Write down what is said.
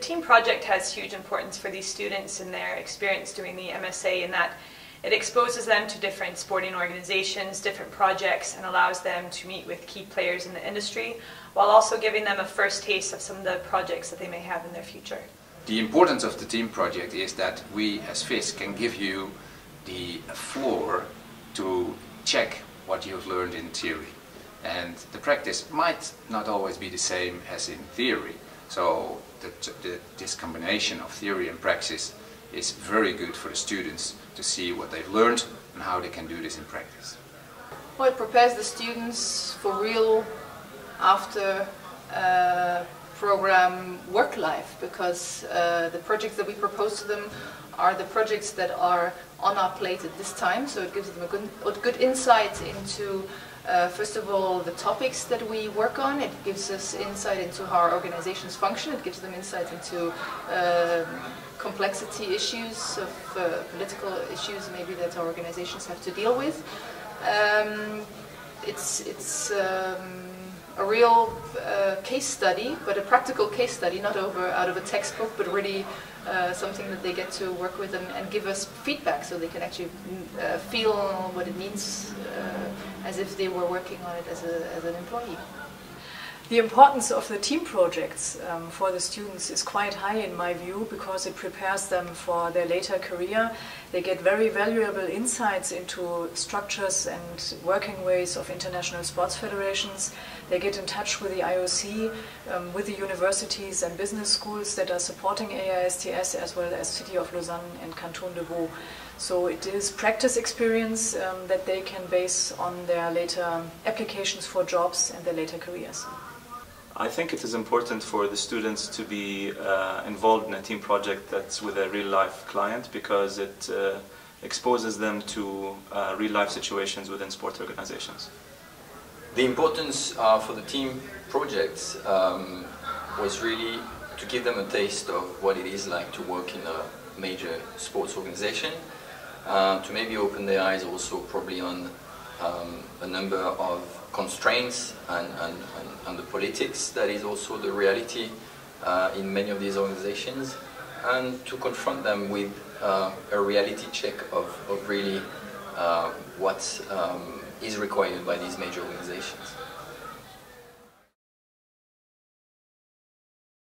team project has huge importance for these students in their experience doing the MSA in that it exposes them to different sporting organizations, different projects, and allows them to meet with key players in the industry, while also giving them a first taste of some of the projects that they may have in their future. The importance of the team project is that we as FIS can give you the floor to check what you've learned in theory. And the practice might not always be the same as in theory. So the, the, this combination of theory and praxis is very good for the students to see what they've learned and how they can do this in practice. Well, it prepares the students for real after uh, program work life because uh, the projects that we propose to them are the projects that are on our plate at this time so it gives them a good, a good insight into uh, first of all the topics that we work on it gives us insight into how our organizations function. It gives them insight into um, complexity issues of uh, political issues maybe that our organizations have to deal with. Um, it's it's um, a real uh, case study, but a practical case study, not over out of a textbook, but really uh, something that they get to work with and, and, give us feedback so they can actually uh, feel what it means uh, as if they were working on it as, a, as an employee. The importance of the team projects um, for the students is quite high in my view because it prepares them for their later career. They get very valuable insights into structures and working ways of international sports federations. They get in touch with the IOC, um, with the universities and business schools that are supporting AISTS as well as City of Lausanne and Canton de Vaud. So it is practice experience um, that they can base on their later applications for jobs and their later careers. I think it is important for the students to be uh, involved in a team project that's with a real life client because it uh, exposes them to uh, real life situations within sport organizations. The importance uh, for the team projects um, was really to give them a taste of what it is like to work in a major sports organization, uh, to maybe open their eyes also probably on um, a number of constraints and, and, and, and, the politics that is also the reality uh, in many of these organizations and to confront them with uh, a reality check of, of really uh, what um, is required by these major organizations.